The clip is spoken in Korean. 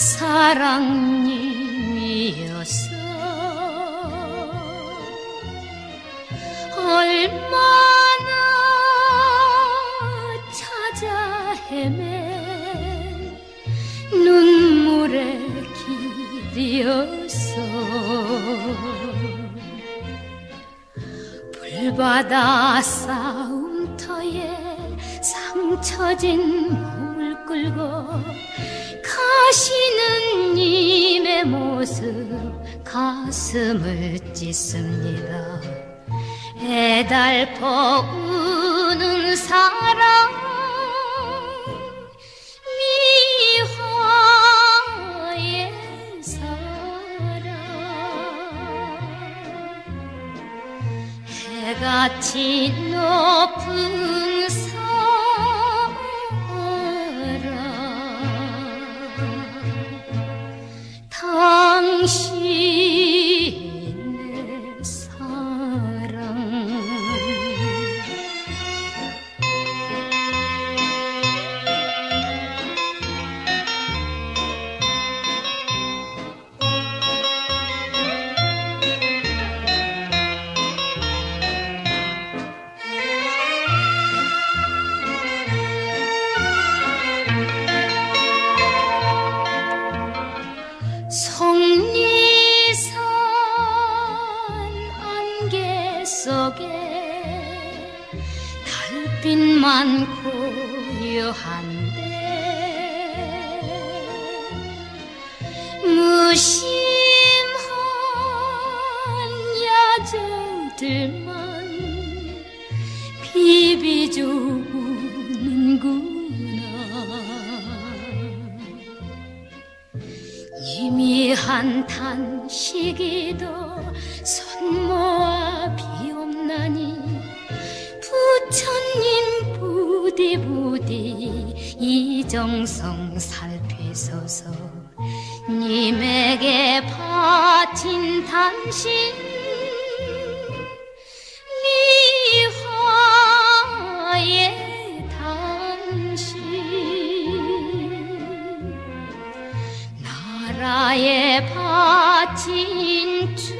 사랑님이었어 얼마나 찾아 헤맨 눈물의 길이었어 불바다 싸움터에 상처진 몸을 끌고 모습 가슴을 찢습니다. 애달퍼 우는 사랑 해같이 높은 속에 달빛만 고요한데 무심한 야정들만 비비주는구나. 희미한 탄식이도 이정성 살피소서. 님에게 바친 당신 미화의 당신. 나라에 바친 주